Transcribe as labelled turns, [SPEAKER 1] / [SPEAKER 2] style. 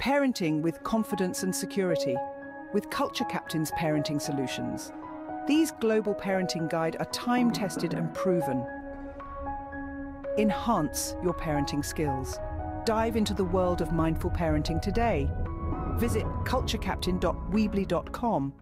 [SPEAKER 1] Parenting with confidence and security with Culture Captain's parenting solutions. These global parenting guide are time-tested and proven. Enhance your parenting skills. Dive into the world of mindful parenting today. Visit culturecaptain.weebly.com